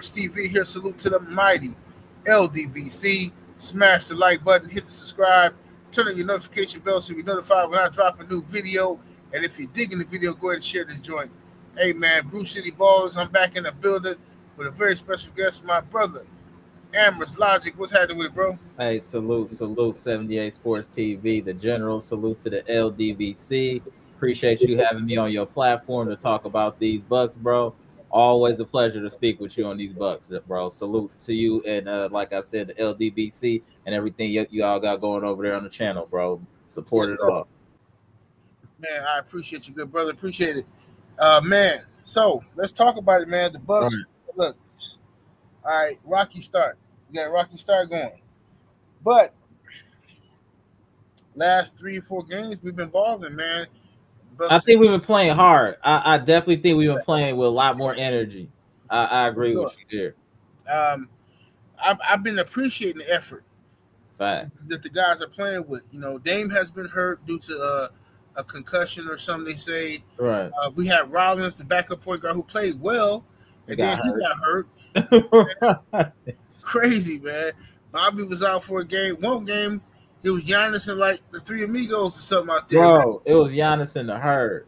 78 Sports TV here. Salute to the mighty LDBC. Smash the like button, hit the subscribe, turn on your notification bell so you're notified when I drop a new video. And if you're digging the video, go ahead and share this joint. Hey man, Brew City Ballers, I'm back in the building with a very special guest, my brother, Amber's Logic. What's happening with it, bro? Hey, salute, salute, 78 Sports TV, the general. Salute to the LDBC. Appreciate you having me on your platform to talk about these bucks, bro. Always a pleasure to speak with you on these bucks, bro. Salutes to you and uh, like I said, the LDBC and everything you, you all got going over there on the channel, bro. Support it all. Man, I appreciate you, good brother. Appreciate it. Uh man, so let's talk about it, man. The Bucks Right. look. All right, Rocky start. We got Rocky start going. But last three or four games we've been balling, man. I think we've been playing hard. I, I definitely think we've been playing with a lot more energy. I, I agree with you there. um I've, I've been appreciating the effort that the guys are playing with. You know, Dame has been hurt due to uh, a concussion or something. They say Right. uh, we had Rollins, the backup point guard, who played well, and Got then he got hurt. Crazy man. Bobby was out for a game. One game, it was Giannis and like the three amigos or something out there. Bro, it was Giannis in the herd.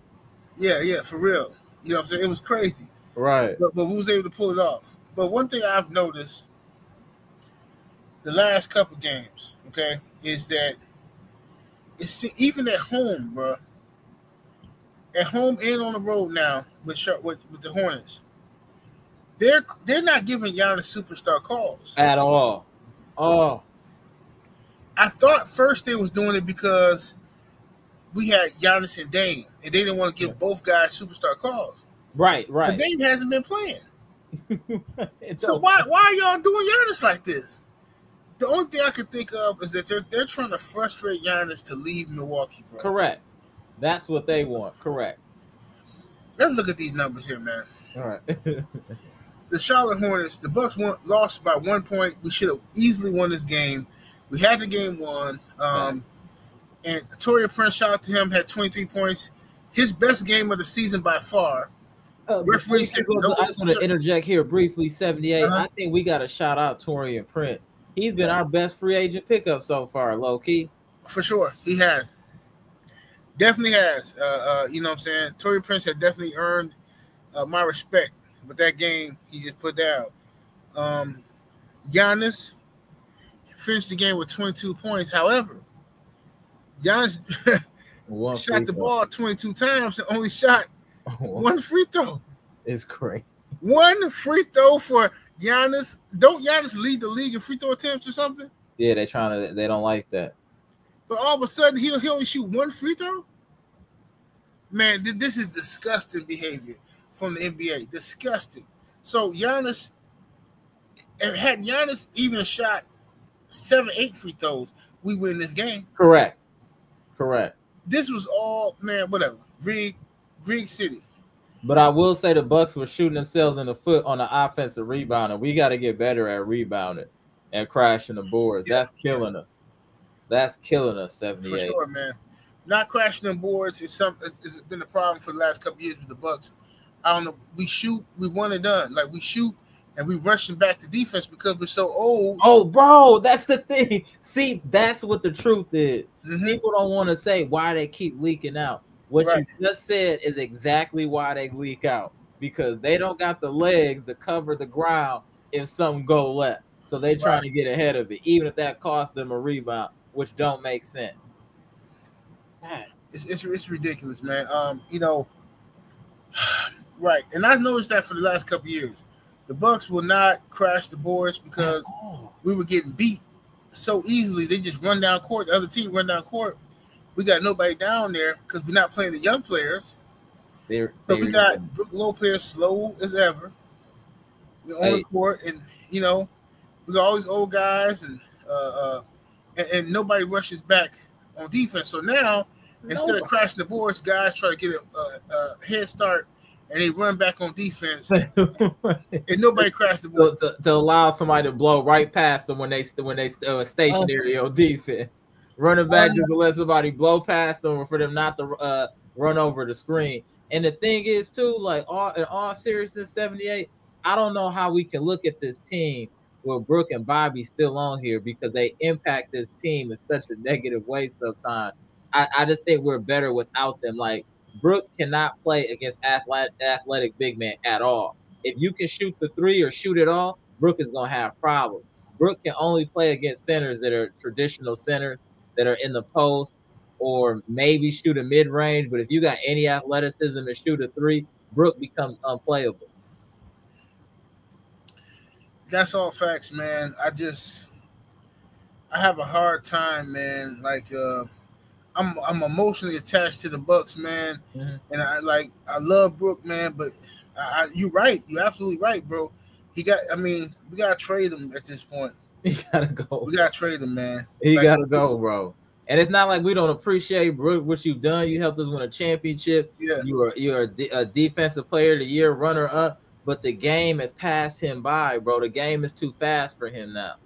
Yeah, yeah, for real. You know what I'm saying? It was crazy, Right. but but we was able to pull it off. But one thing I've noticed the last couple games, okay, is that it's even at home, bro. At home and on the road now with with, with the Hornets, they're they're not giving Giannis superstar calls. At all. Oh, I thought first they was doing it because we had Giannis and Dame, and they didn't want to give both guys superstar calls. right, But right. Dame hasn't been playing. So why why are y'all doing Giannis like this? The only thing I could think of is that they're they're trying to frustrate Giannis to leave Milwaukee, bro. Correct. That's what they want. Correct. Let's look at these numbers here, man. All right. The Charlotte Hornets, the Bucks won, lost by one point. We should have easily won this game. We had the game won. Um, and Taurean Prince, shout out to him, had 23 points. His best game of the season by far. Uh, Referee said go, no- I just want to interject here briefly. 78. Uh-huh. I think we got to shout out Taurean Prince. He's been our best free agent pickup so far, low key. For sure, he has. Definitely has. Uh, uh, you know what I'm saying? Tory Prince had definitely earned uh, my respect with that game he just put down. Um, Giannis finished the game with 22 points. However, Giannis shot the throw. ball 22 times and only shot one free throw. It's crazy. One free throw for Giannis. Don't Giannis lead the league in free throw attempts or something? Yeah, they're trying to. They don't like that. But all of a sudden, he'll he only shoot one free throw. Man, this is disgusting behavior from the NBA. Disgusting. So Giannis, and had Giannis even shot seven, eight free throws, we win this game. Correct. Correct. This was all man, whatever. Rig, Rig City. But I will say the Bucks were shooting themselves in the foot on the offensive rebound, and we got to get better at rebounding and crashing the boards. Yeah. That's killing us. That's killing us. For 78. sure, man. Not crashing the boards is some. It's it's been a problem for the last couple years with the Bucks. I don't know. We shoot, we one and done. Like we shoot, and we rushing back to defense because we're so old. Oh, bro, that's the thing. See, that's what the truth is. Mhm. People don't want to say why they keep leaking out. What Right. you just said is exactly why they leak out because they don't got the legs to cover the ground if something go left. So they trying Right. to get ahead of it, even if that costs them a rebound, which don't make sense. Man, It's, it's it's ridiculous, man. Um, you know, right. And I've noticed that for the last couple years, the Bucks will not crash the boards because we were getting beat so easily. They just run down court. The other team run down court. We got nobody down there because we're not playing the young players. they're, So we they're- got Brook Lopez slow as ever We're on the court, and you know we got all these old guys, and uh, uh and, and nobody rushes back on defense. So now instead of crashing the boards, guys try to get a, a, a head start, and they run back on defense, and nobody crashed the to, board. to, to allow somebody to blow right past them when they when they uh, stationary on defense. Running back Um, just to let somebody blow past them for them not to uh, run over the screen. And the thing is too, like all in all seriousness, 78, I don't know how we can look at this team with Brook and Bobby still on here because they impact this team in such a negative way sometimes. I, I just think we're better without them. Like Brook cannot play against athletic, athletic big men at all. If you can shoot the three or shoot it all, Brook is gonna have problems. Brook can only play against centers that are traditional centers that are in the post or maybe shoot a mid range. But if you got any athleticism and shoot a three, Brook becomes unplayable. That's all facts, man. I just I have a hard time, man. Like uh I'm I'm emotionally attached to the Bucks, man. Mm-hmm. And I like I love Brook, man, but I, you're right. You're absolutely right, bro. He got I mean, we gotta trade him at this point. He gotta go. We gotta trade him, man. He like, gotta go, bro. And it's not like we don't appreciate what you've done. You helped us win a championship. Yeah. You are you are a, de- a defensive player of the year, runner up. But the game has passed him by, bro. The game is too fast for him now,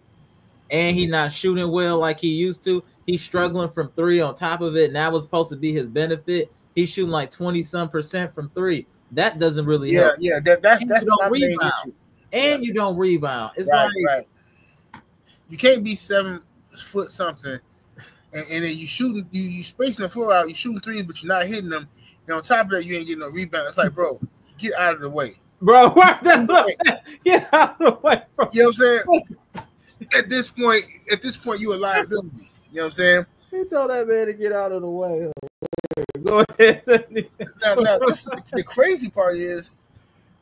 and he's not shooting well like he used to. He's struggling from three. On top of it, and that was supposed to be his benefit. He's shooting like twenty some percent from three. That doesn't really yeah, help. Yeah, that, that's and that's don't rebound, and yeah. you don't rebound. It's right, like right. you can't be seven foot something and, and then you shooting, you you spacing the floor out, you shooting threes, but you're not hitting them. And on top of that, you ain't getting no rebound. It's like, bro, get out of the way, bro. Get out of the way, bro. You know what I'm saying? at this point, at this point, you a liability. You know what I'm saying? He told that man to get out of the way. Go ahead. now, now this is, the crazy part is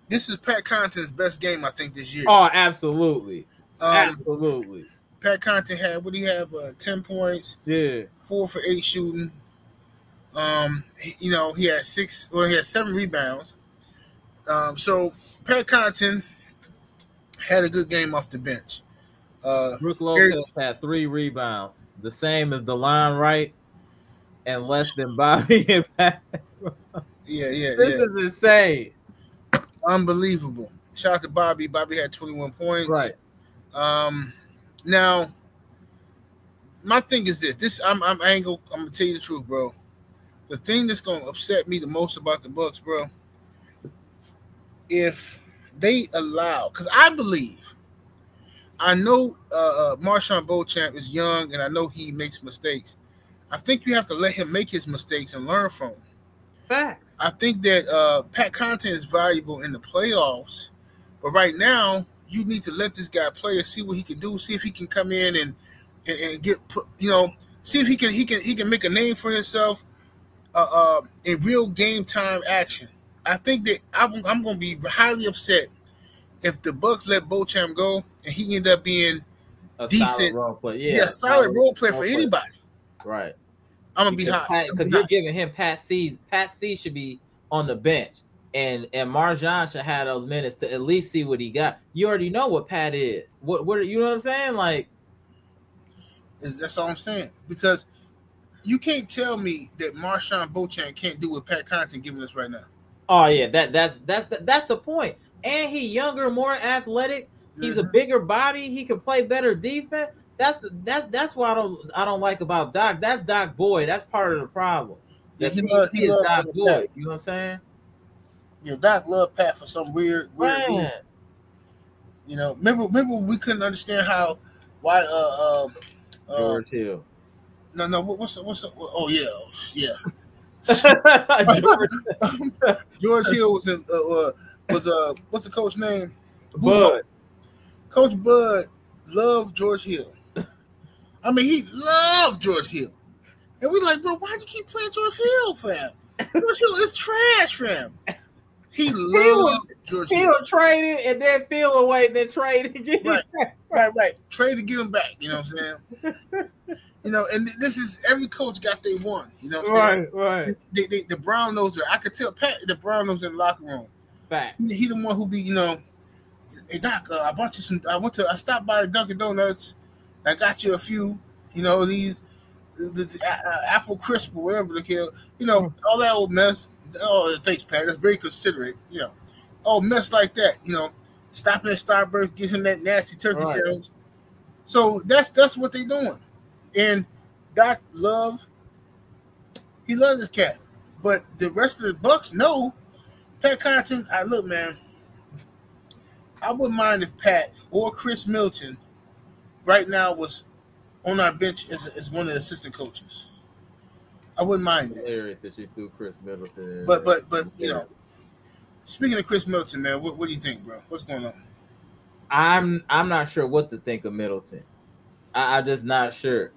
this is Pat Connaughton's best game, I think, this year. Oh, absolutely. Um, absolutely. Pat Connaughton had what he have uh, ten points, yeah, four for eight shooting. Um, he, you know he had six. Well, he had seven rebounds. Um, so Pat Connaughton had a good game off the bench. Uh, Brook Lopez had three rebounds, the same as Delon Wright, and less than Bobby and Pat. yeah, yeah, this yeah. is insane. Unbelievable. Shout out to Bobby. Bobby had 21 points. Right. Um, now, my thing is this: this I'm I'm angle. I'm gonna tell you the truth, bro. The thing that's gonna upset me the most about the Bucks, bro, if they allow, because I believe, I know uh, uh MarJon Beauchamp is young, and I know he makes mistakes. I think you have to let him make his mistakes and learn from them. Facts. I think that uh, Pat Connaughton is valuable in the playoffs, but right now you need to let this guy play and see what he can do. See if he can come in and and, and get put, you know, see if he can he can he can make a name for himself uh, uh, in real game time action. I think that I'm, I'm going to be highly upset if the Bucks let Beauchamp go and he end up being a decent role play. Yeah, yeah solid, role player for anybody. Right. I'm gonna be hot because you're giving him Pat C. Pat C. should be on the bench and and MarJon should have those minutes to at least see what he got. You already know what Pat is. What what you know what I'm saying? Like, is that's all I'm saying because you can't tell me that MarJon Beauchamp can't do what Pat Connaughton giving us right now. Oh yeah, that that's that's the, that's the point. And he younger, more athletic. He's mm-hmm. a bigger body. He can play better defense. That's the, that's that's what I don't I don't like about Doc. That's Doc Boy. That's part of the problem. Yeah, he, he, he, he is Doc Boy. You know what I'm saying? you know, Doc loved Pat for some weird, weird reason. You know, remember, remember we couldn't understand how why uh, uh, uh George Hill. No, no, what's what's the, oh yeah, yeah. George, Hill was in uh, uh, was uh what's the coach name? Bud. Coach Bud loved George Hill. I mean, he loved George Hill, and we like, bro, why do you keep playing George Hill, fam? George Hill is trash, fam. He loved George He'll trade it and then feel away, then trade again. Right, right, right. Trade to get him back. You know what I'm saying? you know, and this is every coach got they one. You know, right, saying? right. They, they, the Brown nose I could tell Pat the Brown nose in the locker room. Fact. He, he the one who be, you know, hey Doc, uh, I bought you some. I went to, I stopped by the Dunkin' Donuts. I got you a few. You know these, the, the uh, apple crisp or whatever the hell. You know hmm. all that old mess oh, thanks, Pat. That's very considerate. You know, oh, mess like that. You know, stopping at Starbucks, get him that nasty turkey right. sandwich. So that's that's what they're doing. And Doc Love, he loves his cat. But the rest of the Bucks know Pat Connaughton. I look, man. I wouldn't mind if Pat or Khris Middleton right now was on our bench as, as one of the assistant coaches. I wouldn't mind it. Hilarious that you threw Khris Middleton. But but but you know, speaking of Khris Middleton, man, what, what do you think, bro? What's going on? I'm I'm not sure what to think of Middleton. I, I'm just not sure.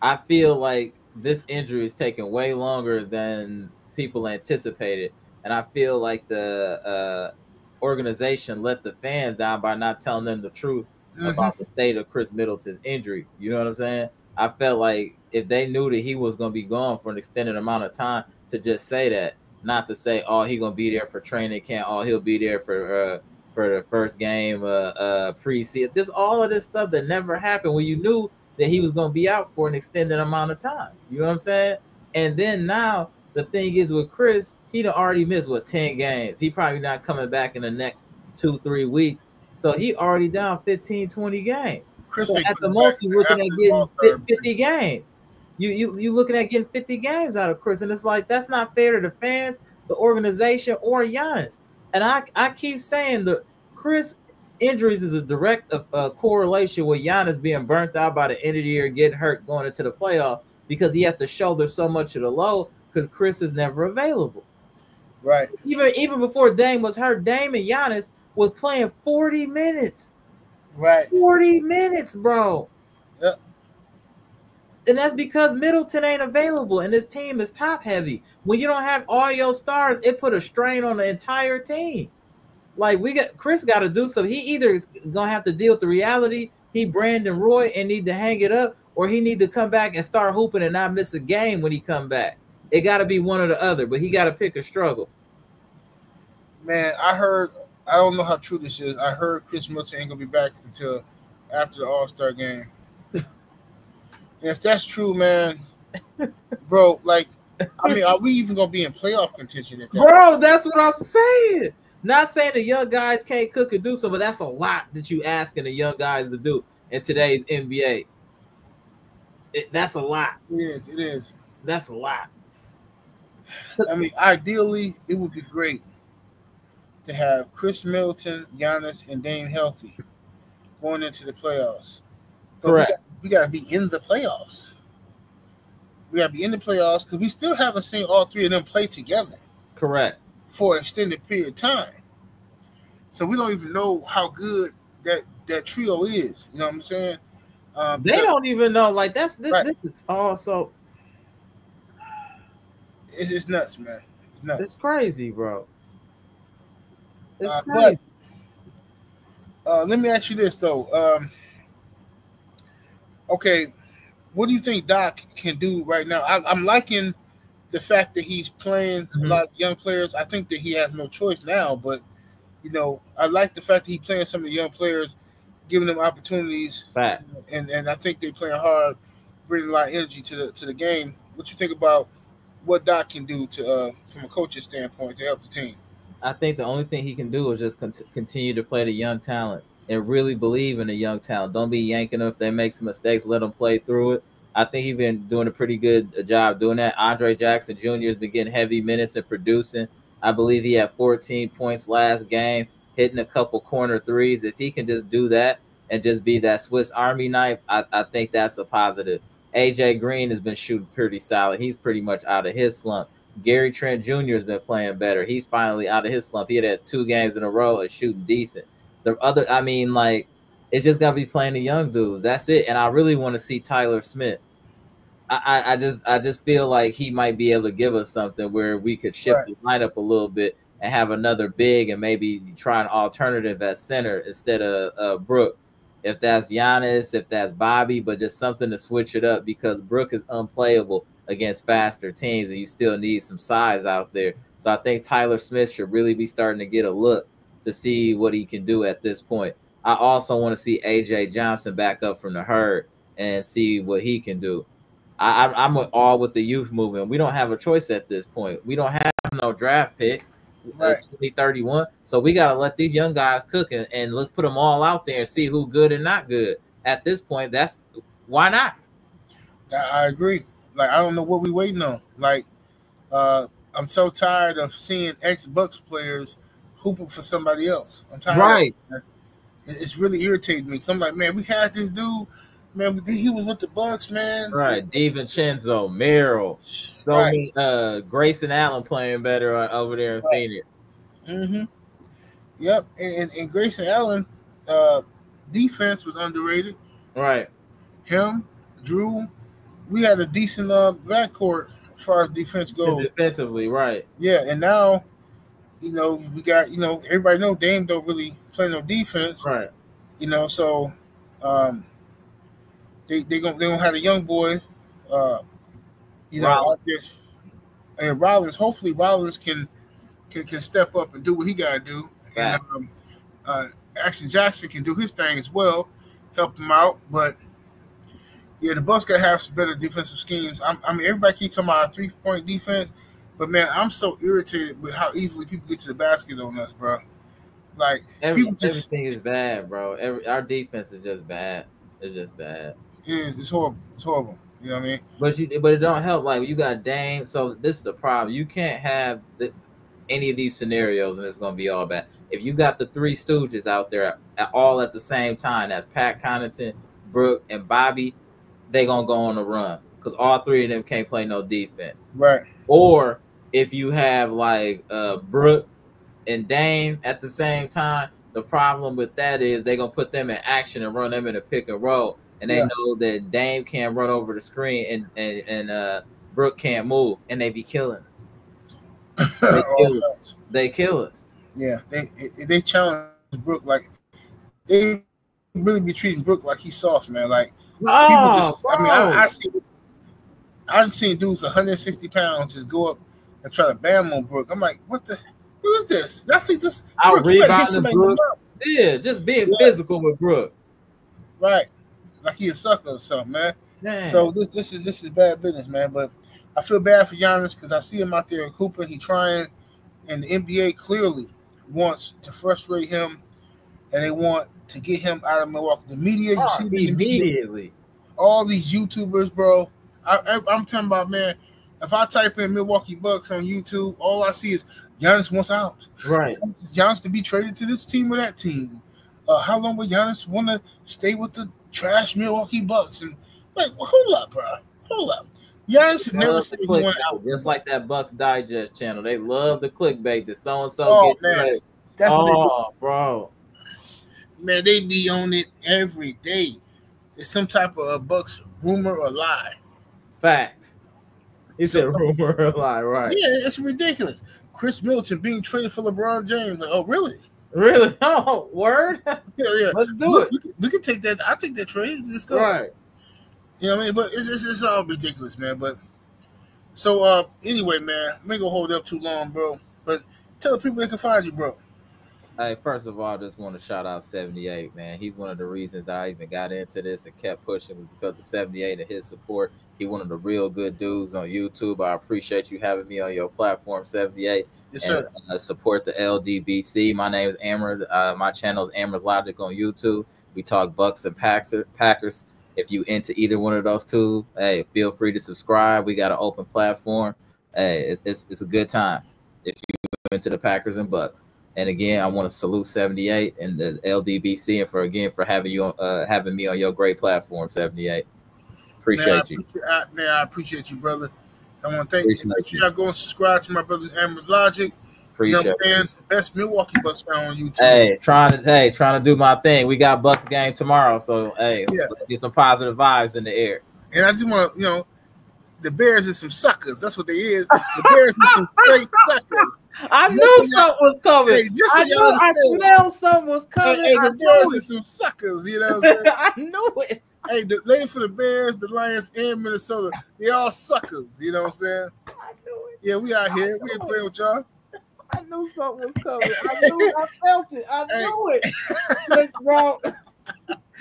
I feel like this injury is taking way longer than people anticipated, and I feel like the uh, organization let the fans down by not telling them the truth mm-hmm. about the state of Khris Middleton's injury. You know what I'm saying? I felt like if they knew that he was going to be gone for an extended amount of time, to just say that, not to say, oh, he's going to be there for training camp, oh, he'll be there for uh, for the first game, uh, uh, preseason, just all of this stuff that never happened when you knew that he was going to be out for an extended amount of time. You know what I'm saying? And then now the thing is with Chris, he'd already missed what 10 games. He probably not coming back in the next two, three weeks. So he already down 15, 20 games. Chris so at the most, he's looking at getting 50 games. You you you looking at getting 50 games out of Chris, and it's like that's not fair to the fans, the organization, or Giannis. And I I keep saying the Chris injuries is a direct uh, correlation with Giannis being burnt out by the end of the year, getting hurt going into the playoff because he has to shoulder so much of the load because Chris is never available. Right. Even even before Dame was hurt, Dame and Giannis was playing 40 minutes. Right. 40 minutes, bro. Yep. And that's because Middleton ain't available and this team is top heavy. When you don't have all your stars, it put a strain on the entire team. Like we got Chris got to do something. He either is gonna have to deal with the reality he Brandon Roy and need to hang it up, or he need to come back and start hooping and not miss a game when he come back. It got to be one or the other, but he got to pick a struggle. Man, I heard. I don't know how true this is. I heard Khris Middleton ain't gonna be back until after the All Star game. and if that's true, man, bro, like, I mean, are we even gonna be in playoff contention? That bro, that's what I'm saying. Not saying the young guys can't cook and do so, but that's a lot that you asking the young guys to do in today's NBA. It, that's a lot. It is. It is. That's a lot. I mean, ideally, it would be great to have Khris Middleton, Giannis, and Dame healthy going into the playoffs. But Correct. We got to be in the playoffs. We got to be in the playoffs because we still haven't seen all three of them play together. Correct. For an extended period of time. So we don't even know how good that that trio is. You know what I'm saying? Um, they don't even know. Like that's this. Right. This is also. It's, it's nuts, man. It's nuts. It's crazy, bro. It's uh, crazy. But uh, let me ask you this though. Um, okay, what do you think Doc can do right now? I, am liking the fact that he's playing mm-hmm. a lot of young players. I think that he has no choice now, but you know, I like the fact that he's playing some of the young players, giving them opportunities. Right. And and I think they're playing hard, bringing a lot of energy to the to the game. What you think about what Doc can do to uh, from a coach's standpoint to help the team? I think the only thing he can do is just con- continue to play the young talent and really believe in the young talent. Don't be yanking them if they make some mistakes. Let them play through it. I think he's been doing a pretty good job doing that. Andre Jackson Jr. has been getting heavy minutes and producing. I believe he had 14 points last game, hitting a couple corner threes. If he can just do that and just be that Swiss Army knife, I, I think that's a positive. AJ Green has been shooting pretty solid. He's pretty much out of his slump. Gary Trent Jr. has been playing better. He's finally out of his slump. He had, had two games in a row of shooting decent. The other, I mean, like, it's just gonna be playing the young dudes. That's it. And I really want to see Tyler Smith. I, I just I just feel like he might be able to give us something where we could shift right. the lineup a little bit and have another big and maybe try an alternative at center instead of uh, Brook. If that's Giannis, if that's Bobby, but just something to switch it up because Brook is unplayable against faster teams and you still need some size out there. So I think Tyler Smith should really be starting to get a look to see what he can do at this point. I also want to see AJ Johnson back up from the herd and see what he can do. I, am all with the youth movement. We don't have a choice at this point. We don't have no draft picks. Right. 2031. So we gotta let these young guys cook and, and let's put them all out there and see who good and not good. At this point, that's why not. I agree. Like I don't know what we waiting on. Like uh I'm so tired of seeing ex Bucks players hooping for somebody else. I'm tired. Right. It's really irritating me. Cause I'm like, man, we had this dude, man. He was with the Bucks, man. Right, DiVincenzo, Merrill, so right. many, uh, Grayson Allen playing better over there in right. Phoenix. Mm-hmm. Yep, and, and, and Grayson Allen, uh, defense was underrated. Right. Him, Jrue, we had a decent uh, backcourt as far as defense goes. Defensively, right. Yeah, and now, you know, we got, you know, everybody know Dame don't really play no defense. Right. You know, so um they they gonna they gonna have a young boy, uh you know, Rollins. and Rollins, hopefully Rollins can can can step up and do what he gotta do. And um, uh Action Jackson can do his thing as well, help him out. But yeah, the Bucks gotta have some better defensive schemes. I'm, i mean, everybody keeps talking about three point defense, but man, I'm so irritated with how easily people get to the basket on us, bro. Like Every, just, everything is bad, bro. Every our defense is just bad. It's just bad. It's horrible. It's horrible. You know what I mean? But you, but it don't help. Like you got Dame. So this is the problem. You can't have the, any of these scenarios, and it's gonna be all bad. If you got the three Stooges out there at, all at the same time, that's Pat Connaughton, Brook, and Bobby, they gonna go on a run because all three of them can't play no defense. Right. Or if you have like uh Brook and Dame at the same time, the problem with that is they're gonna put them in action and run them in a pick and roll, and they yeah. know that Dame can't run over the screen and and, and uh Brook can't move, and they be killing us. They kill us. They kill us. Yeah, they they challenge Brook like they really be treating Brook like he's soft, man. Like oh, just, I mean, I, I see I've seen dudes 160 pounds just go up and try to bam on Brook. I'm like, what the what is this? I think this. Out rebounding Brook. Yeah, just being yeah. physical with Brook. Right, like he a sucker or something, man. man. So this this is this is bad business, man. But I feel bad for Giannis because I see him out there hooping. He trying, and the NBA clearly wants to frustrate him, and they want to get him out of Milwaukee. The media, oh, you see immediately. Media, all these YouTubers, bro. I, I, I'm talking about, man. If I type in Milwaukee Bucks on YouTube, all I see is Giannis wants out. Right. Giannis to be traded to this team or that team. Uh, how long will Giannis want to stay with the trash Milwaukee Bucks? And like, well, hold up, bro. Hold up. Giannis never said he wanted out. Just like that Bucks Digest channel, they love the clickbait that so and so get man. Oh, bro. Man, they be on it every day. It's some type of a Bucks rumor or lie. Facts. It's a rumor or lie, right? Yeah, it's ridiculous. Khris Middleton being traded for LeBron James. Like, oh, really? Really? Oh, word? Yeah, yeah. Let's do it. We, we, we, can take that. I take that trade. Let's go. Right. You know what I mean? But it's, it's, it's all ridiculous, man. But so uh anyway, man, we ain't gonna hold up too long, bro. But tell the people they can find you, bro. Hey, first of all, I just want to shout out 78, man. He's one of the reasons I even got into this and kept pushing was because of 78 and his support. He one of the real good dudes on YouTube. I appreciate you having me on your platform, 78. Yes, sir. And, uh, support the LDBC. My name is Amber. Uh, my channel is Amber's Logic on YouTube. We talk Bucks and Packers. If you into either one of those two, hey, feel free to subscribe. We got an open platform. Hey, it's it's a good time if you into the Packers and Bucks. And again, I want to salute 78 and the LDBC and for again for having you uh, having me on your great platform, 78. Appreciate man, you. Appreciate, I, man, I appreciate you, brother. I want to thank appreciate you. Make sure y'all go and subscribe to my brother Amber's Logic. Appreciate you know, best Milwaukee Bucks fan on YouTube. Hey, trying to hey, trying to do my thing. We got Bucks game tomorrow, so hey, yeah. let's get some positive vibes in the air. And I just want to, you know, the Bears is some suckers. That's what they is. The Bears is some straight suckers. I just knew something was coming. Hey, just I knew I smelled something was coming. Hey, hey the Bears is some suckers. You know what I'm saying? I knew it. Hey, the lady for the Bears, the Lions, and Minnesota, they all suckers. You know what I'm saying? I knew it. Yeah, we out here. We ain't playing with y'all. I knew something was coming. I knew I felt it. I hey. knew it. bro.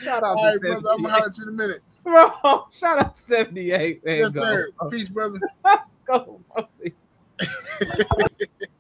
Shout out All right, brother. I'm gonna holler at you in a minute. Bro, shout out 78, man. Yes, Go. sir. Peace, brother. Go, bro,